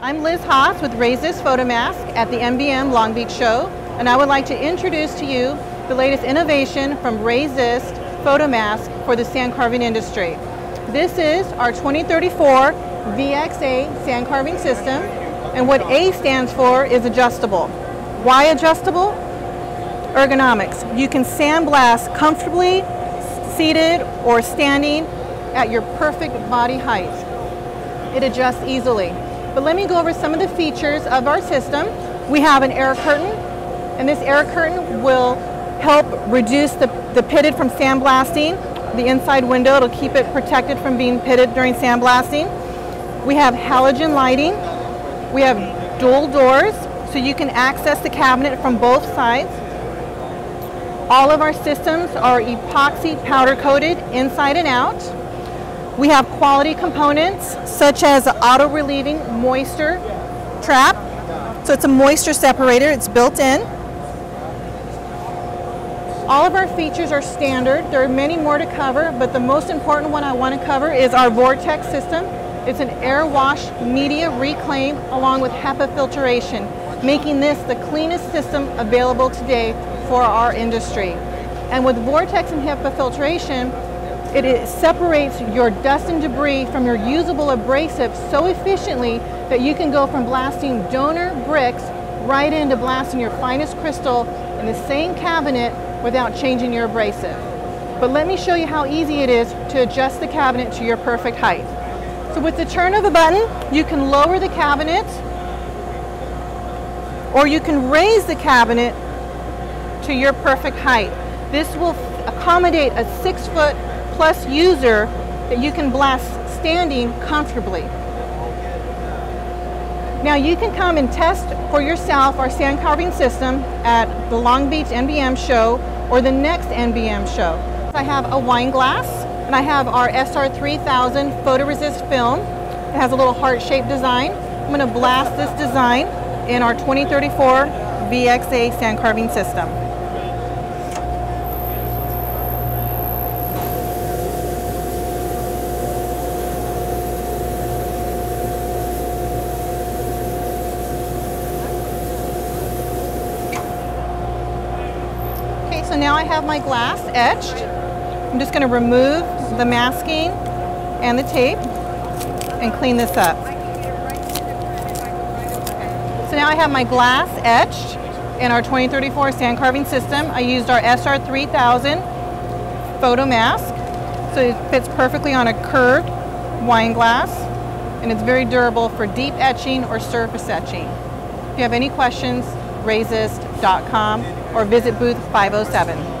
I'm Liz Haas with Rayzist Photomask at the NBM Long Beach show, and I would like to introduce to you the latest innovation from Rayzist Photomask for the sand carving industry. This is our 2034 VXA sand carving system, and what A stands for is adjustable. Why adjustable? Ergonomics. You can sandblast comfortably, seated or standing at your perfect body height. It adjusts easily. But let me go over some of the features of our system. We have an air curtain, and this air curtain will help reduce the, the pitted from sandblasting. The inside window, it'll keep it protected from being pitted during sandblasting. We have halogen lighting. We have dual doors, so you can access the cabinet from both sides. All of our systems are epoxy powder coated inside and out. We have quality components such as auto relieving moisture trap. So it's a moisture separator, it's built in. All of our features are standard. There are many more to cover, but the most important one I want to cover is our Vortex system. It's an air wash media reclaim along with HEPA filtration, making this the cleanest system available today for our industry. And with Vortex and HEPA filtration, it, separates your dust and debris from your usable abrasive so efficiently that you can go from blasting donor bricks right into blasting your finest crystal in the same cabinet without changing your abrasive. But let me show you how easy it is to adjust the cabinet to your perfect height. So with the turn of a button, you can lower the cabinet or you can raise the cabinet to your perfect height. This will accommodate a six foot plus user that you can blast standing comfortably. Now you can come and test for yourself our sand carving system at the Long Beach NBM show or the next NBM show. I have a wine glass and I have our SR3000 photoresist film. It has a little heart-shaped design. I'm going to blast this design in our 2034 VXA sand carving system. So now I have my glass etched. I'm just going to remove the masking and the tape and clean this up. So now I have my glass etched in our 2034 sand carving system. I used our SR3000 photo mask. So it fits perfectly on a curved wine glass and it's very durable for deep etching or surface etching. If you have any questions, rayzist.com or visit booth 507.